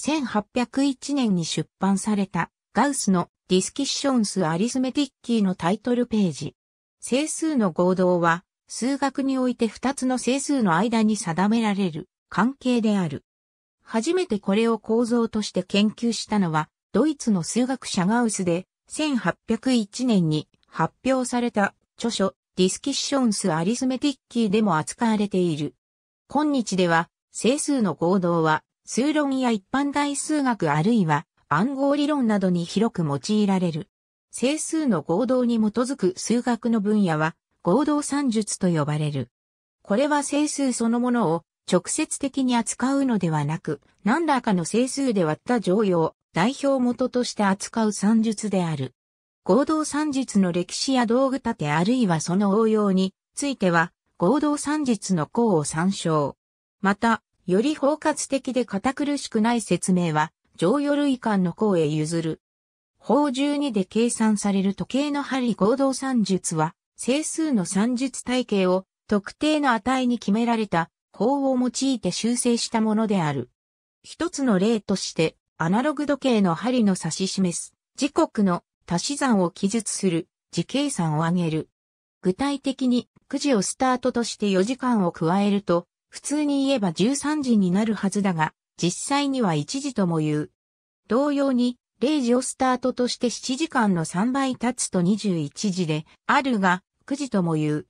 1801年に出版されたガウスの Disquisitiones Arithmeticae のタイトルページ。整数の合同は数学において二つの整数の間に定められる関係である。初めてこれを構造として研究したのはドイツの数学者ガウスで1801年に発表された著書 Disquisitiones Arithmeticae でも扱われている。今日では整数の合同は数論や一般大数学あるいは暗号理論などに広く用いられる。整数の合同に基づく数学の分野は合同算術と呼ばれる。これは整数そのものを直接的に扱うのではなく、何らかの整数で割った常用、代表元として扱う算術である。合同算術の歴史や道具立てあるいはその応用については、合同算術の項を参照。また、より包括的で堅苦しくない説明は、常用類間の項へ譲る。法12で計算される時計の針合同算術は、整数の算術体系を特定の値に決められた法を用いて修正したものである。一つの例として、アナログ時計の針の指し示す時刻の足し算を記述する時計算を挙げる。具体的に9時をスタートとして4時間を加えると、普通に言えば13時になるはずだが、実際には1時とも言う。同様に、0時をスタートとして7時間の3倍経つと21時であるが、9時とも言う。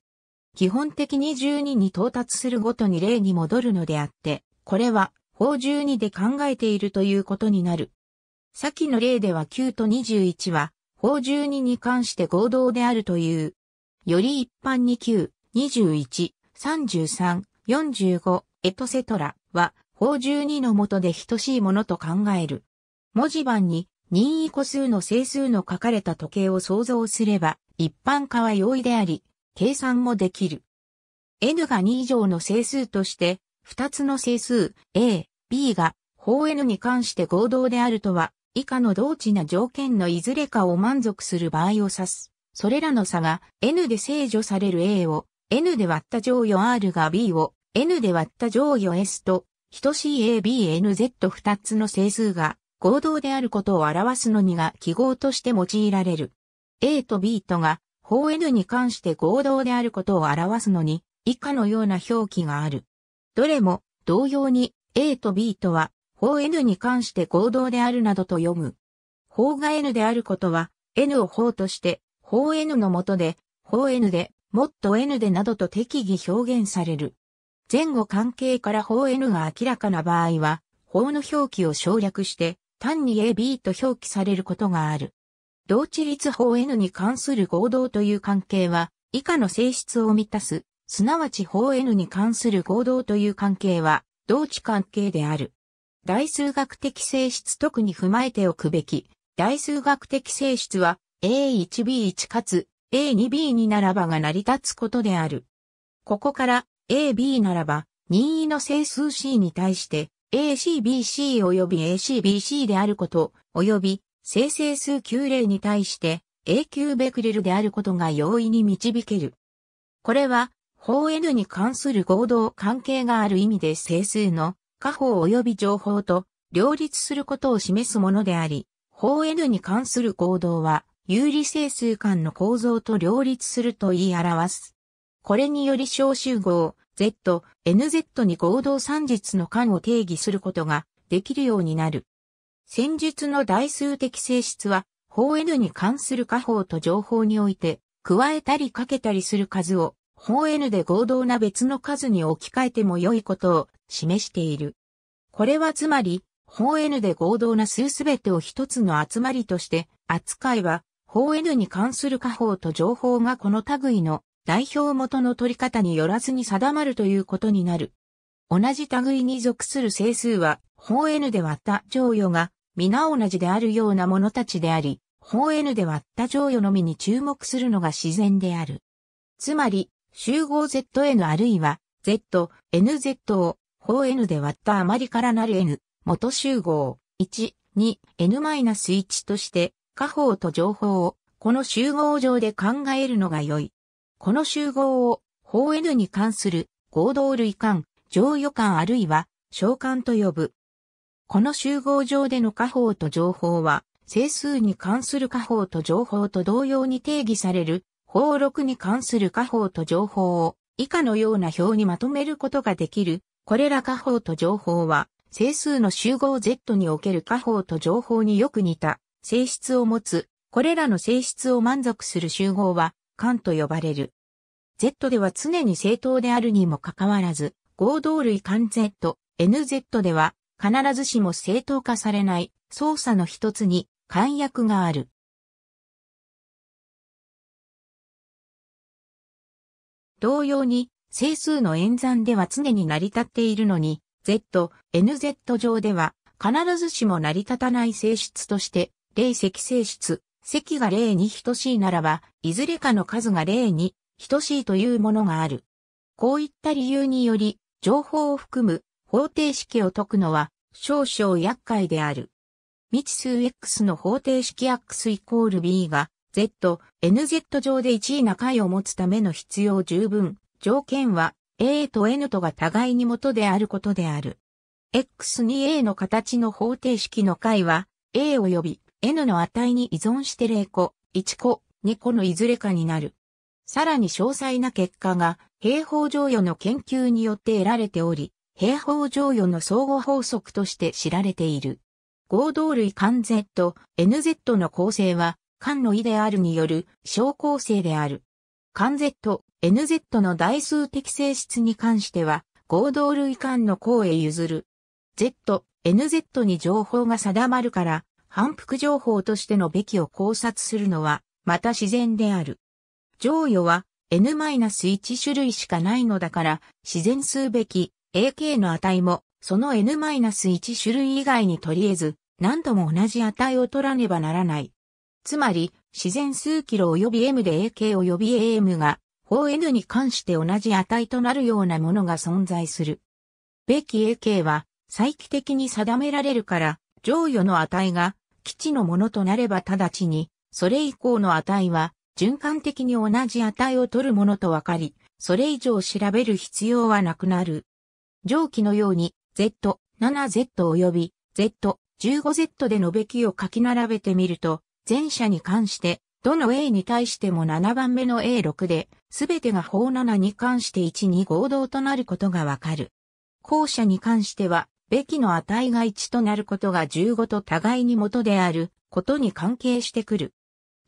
基本的に12に到達するごとに0に戻るのであって、これは法12で考えているということになる。先の例では9と21は法12に関して合同であるという。より一般に9、21、33、45、エトセトラは法12の下で等しいものと考える。文字盤に任意個数の整数の書かれた時計を想像すれば、一般化は容易であり、計算もできる。n が2以上の整数として、2つの整数 a、b が法 n に関して合同であるとは、以下の同値な条件のいずれかを満足する場合を指す。それらの差が n で正除される a を n で割った乗与 r が b を n で割った乗与 s と等しい a, b, n, z 二つの整数が合同であることを表すのにが記号として用いられる。A と B とが法 N に関して合同であることを表すのに以下のような表記がある。どれも同様に A と B とは法 N に関して合同であるなどと読む。法が N であることは N を法として法 N のもとで法 N でもっと N でなどと適宜表現される。前後関係から法 N が明らかな場合は法の表記を省略して単に AB と表記されることがある。同値率法 N に関する合同という関係は、以下の性質を満たす、すなわち法 N に関する合同という関係は、同値関係である。大数学的性質特に踏まえておくべき、大数学的性質は A1B1 かつ A2B2 ならばが成り立つことである。ここから AB ならば任意の整数 C に対して ACBC 及び ACBC であること、及び生成数9例に対して A 級ベクレルであることが容易に導ける。これは、法 N に関する合同関係がある意味で整数の下法及び情報と両立することを示すものであり、法 N に関する合同は有利整数間の構造と両立すると言い表す。これにより小集合、Z、NZ に合同算術の間を定義することができるようになる。戦術の代数的性質は、法 N に関する下法と情報において、加えたりかけたりする数を、法 N で合同な別の数に置き換えても良いことを示している。これはつまり、法 N で合同な数すべてを一つの集まりとして扱いは、法 N に関する下法と情報がこの類の代表元の取り方によらずに定まるということになる。同じ類に属する整数は、法 n で割った乗与が皆同じであるようなものたちであり、法 n で割った乗与のみに注目するのが自然である。つまり、集合 zn あるいは z、nz を法 n で割った余りからなる n、元集合、1、2、n-1 として、下法と情報をこの集合上で考えるのが良い。この集合を法 N に関する合同類間、乗与間あるいは召喚と呼ぶ。この集合上での仮法と情報は、整数に関する仮法と情報と同様に定義される、法録に関する仮法と情報を以下のような表にまとめることができる。これら仮法と情報は、整数の集合 Z における仮法と情報によく似た性質を持つ。これらの性質を満足する集合は、間と呼ばれる。Z では常に正当であるにもかかわらず、合同類間 Z、NZ では必ずしも正当化されない操作の一つに簡約がある。同様に、整数の演算では常に成り立っているのに、Z、NZ 上では必ずしも成り立たない性質として、例積性質、積が例に等しいならば、いずれかの数が例に等しいというものがある。こういった理由により、情報を含む方程式を解くのは少々厄介である。未知数 X の方程式 X イコール B が Z、NZ 上で1位な解を持つための必要十分。条件は A と N とが互いに元であることである。X に A の形の方程式の解は A 及び N の値に依存して0個、1個、2個のいずれかになる。さらに詳細な結果が平方乗与の研究によって得られており、平方乗与の相互法則として知られている。合同類間 Z、NZ の構成は、間の異であるによる小構成である。間 Z、NZ の代数的性質に関しては、合同類間の項へ譲る。Z、NZ に情報が定まるから、反復情報としてのべきを考察するのは、また自然である。乗与は N-1 種類しかないのだから、自然数べき AK の値も、その N-1 種類以外にとり得ず、何度も同じ値を取らねばならない。つまり、自然数キロ及び M で AK 及び AM が、法 N に関して同じ値となるようなものが存在する。べき AK は、再帰的に定められるから、乗与の値が、基地のものとなれば直ちに、それ以降の値は、循環的に同じ値を取るものとわかり、それ以上調べる必要はなくなる。上記のように Z、7Z 及び Z、15Z でのべきを書き並べてみると、前者に関して、どの A に対しても7番目の A6 で、すべてが法7に関して1に合同となることがわかる。後者に関しては、べきの値が1となることが15と互いに元であることに関係してくる。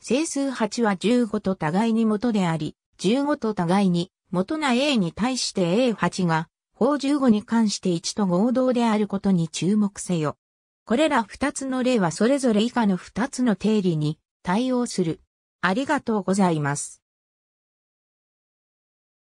整数8は15と互いに元であり、15と互いに元な A に対して A8 が法15に関して1と合同であることに注目せよ。これら2つの例はそれぞれ以下の2つの定理に対応する。ありがとうございます。